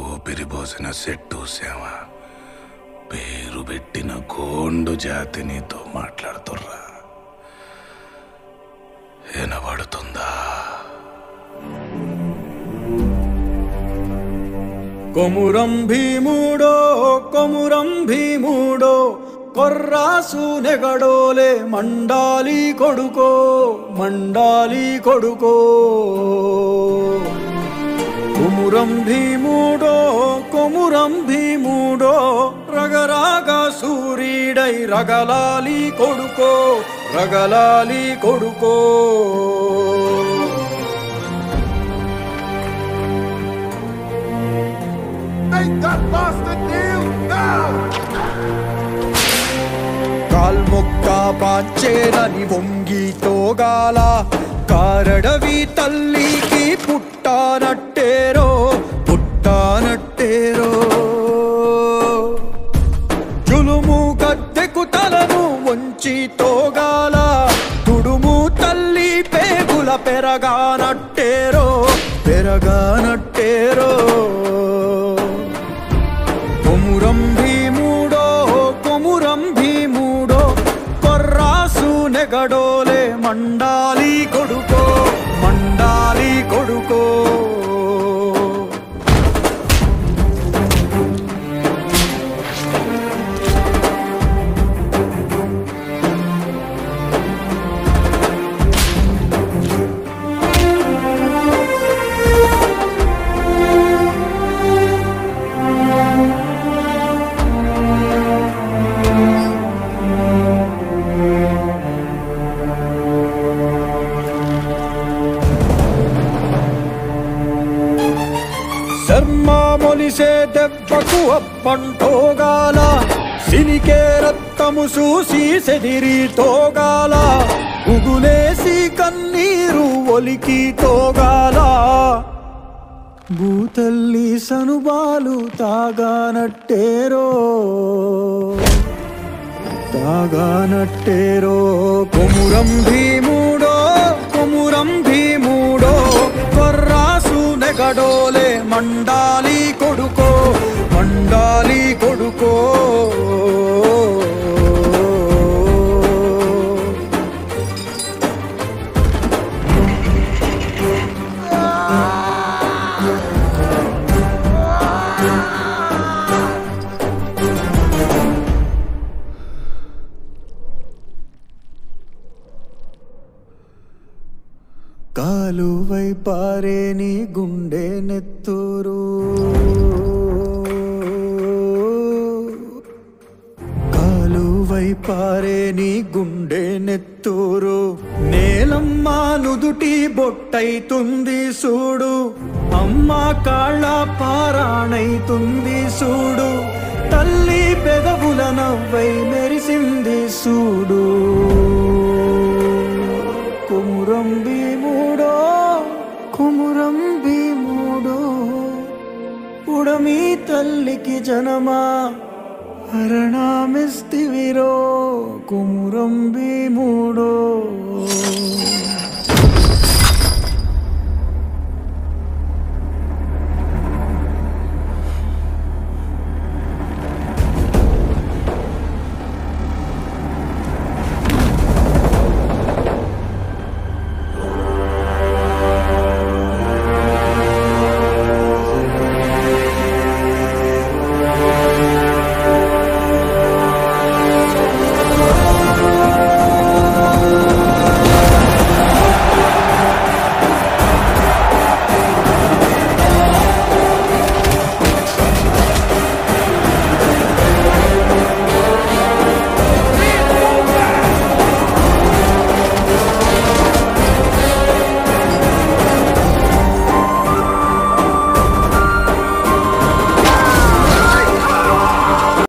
ఊపిరిపోసిన set సేవ. పేరు పెట్టిన గోండు జాతి నీతో మాట్లాడుతుర్రా. వినబడుతుందా? కొమురం భీముడో కొమురం భీముడో కొర్రాసు నెగడోలే మండాలి కొడుకో మండాలి కొడుకో. కొమురం భీముడో కొమురం భీముడో రగరాగ సూరీడై రగలాలి కొడుకో రగలాలి కొడుకో! కాల్మొక్క పాంచేనని వంగి తోగాల కారడవి తల్లికి వచ్చి తోగాల. తుడుము తల్లి పేగుల పెరగానట్టేరో పెరగానట్టేరో. కొమురం భీముడో కొమురం భీముడో కొర్రాసు నెగడోలే మండాలి కొడుకో మండాలి కొడుకో. మొలిసే దెబ్బకు అప్పంటోగాల సినికే రక్తము చూసి సెదిరి తోగాల ఉగులేసి కన్నీరు ఒలికి తోగాల. భూతల్లి సనుబాలు తాగానట్టేరో తాగానట్టేరో కొమురం భీముడు డోలే మండాలి కొడుకో మండాలి కొడుకో. కాలువై పారే నీ గుండె నెత్తూరు. కాలువై పారే నీ గుండె నెత్తూరు. నేలమ్మ నుదుటి బొట్టైతుంది సూడు అమ్మ కాళ్ళ పారాణైతుంది సూడు తల్లి పెదవుల నవ్వై మెరిసింది సూడు ఉడమి తల్లికి జనమా? హరణామిస్తివిరో కుమురం భీముడో